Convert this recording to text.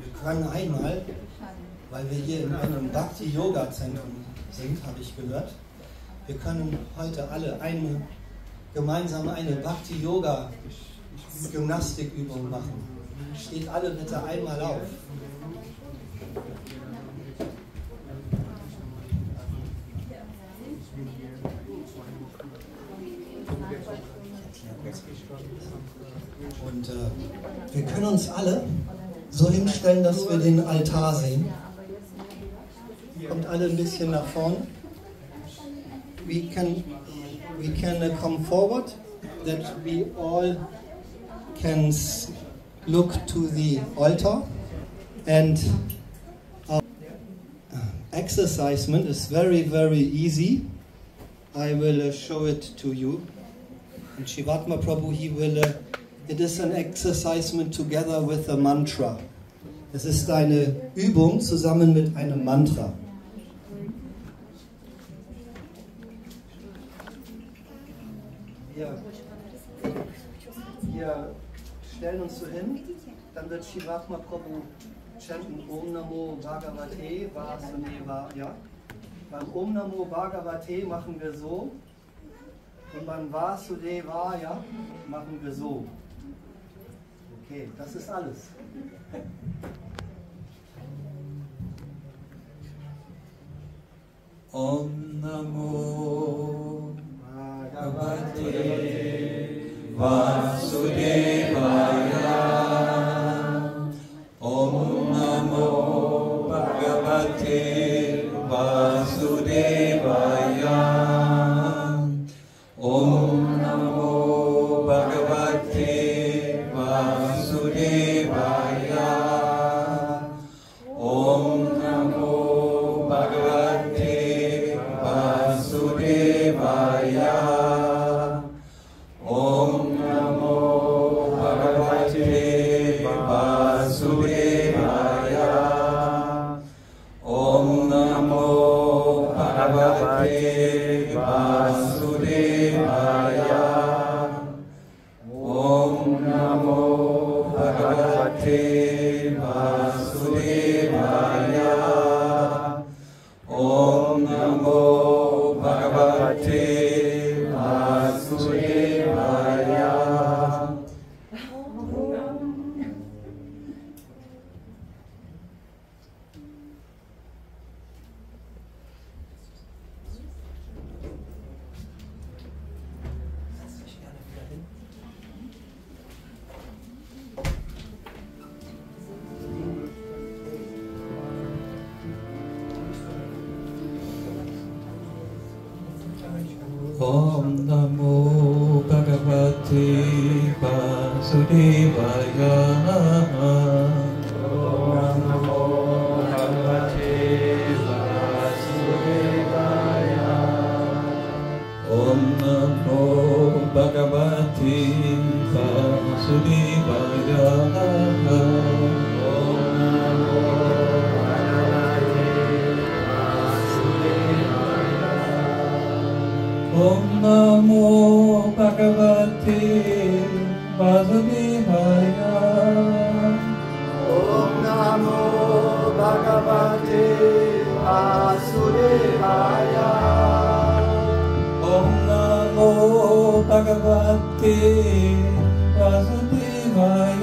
Wir können einmal, weil wir hier in einem Bhakti-Yoga-Zentrum sind, habe ich gehört, wir können heute alle eine, gemeinsam eine Bhakti-Yoga-Gymnastikübung machen. Steht alle bitte einmal auf. Und äh, wir können uns alle so hinstellen, dass wir den Altar sehen. Kommt alle ein bisschen nach vorne. We can, we can uh, come forward, that we all can look to the altar and our exercisement is very, very easy. I will uh, show it to you. And Shivatma Prabhu, he will, uh, it is an exercisement together with a mantra. Es ist eine Übung zusammen mit einem Mantra. Wir, wir stellen uns so hin, dann wird Shivatma Prabhu chanten Om Namo Bhagavate Vasudeva. Ja? Beim Om Namo Bhagavate machen wir so. Und beim Vasudevaya machen wir so. Okay, das ist alles. Om Namo Bhagavate Vasudevaya नमो भगवते वासु नमो भगवते वासुदेवाय नमो भगवते वासुदेवाय ॐ नमो भगवते Vasudev Bhagavati Vasudevaya Om Namo Bhagavati Vasudevaya. Om Namo Bhagavati Vasudevaya.